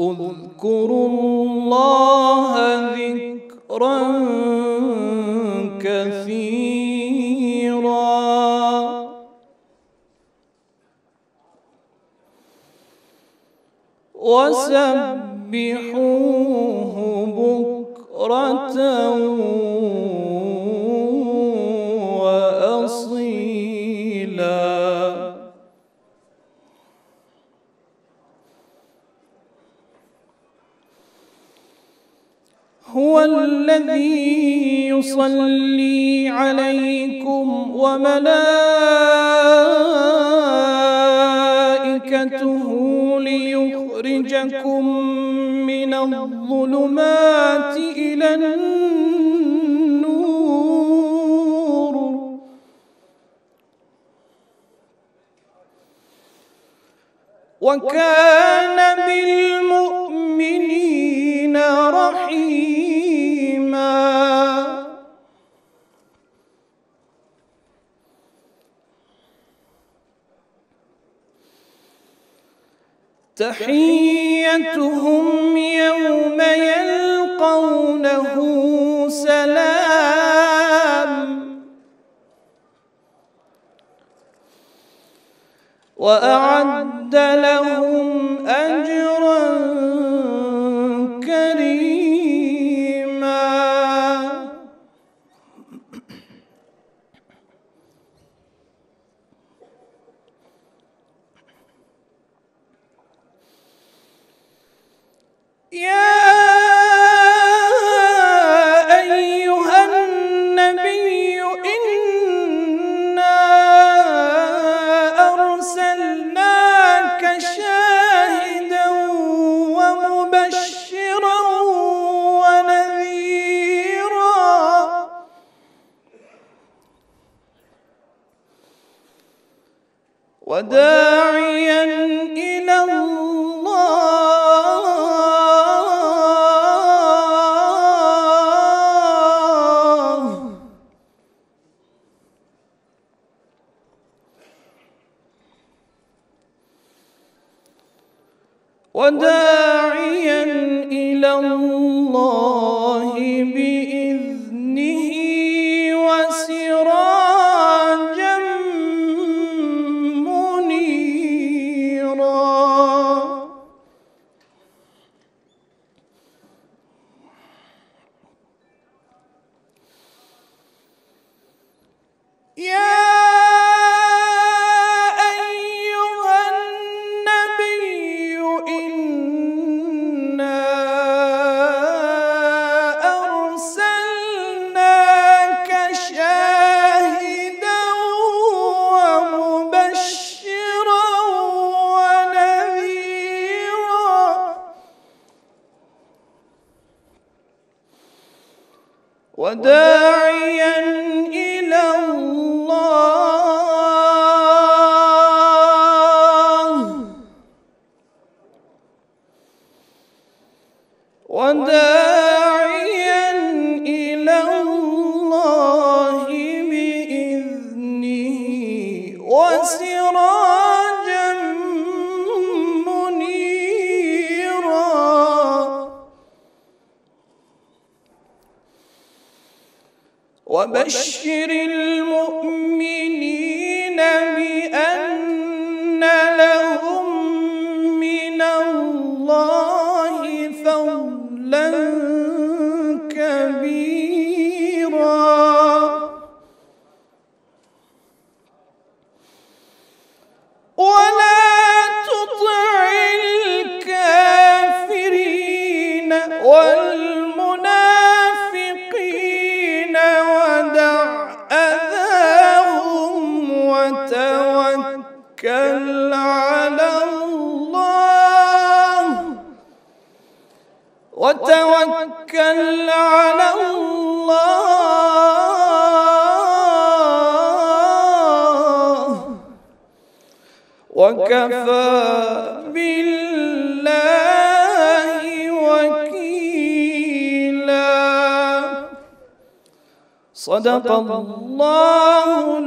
اذكروا الله ذكرا كثيرا. وسبحوه بكرة هو الذي يصلي عليكم وملائكته ليخرجكم من الظلمات إلى النور. وكان بالمؤمنين تحيتهم يوم يلقونه سلام. وأعد لهم أجرا يا أيها النبي إنا أرسلناك شاهدا ومبشرا ونذيرا. وداعيا إلى الله. وداعيا إلى الله بإذنه وسراجا منيرا. يا وداعيا وبشر المؤمنين وتوكل على الله. وكفى بالله وكيلا. صدق الله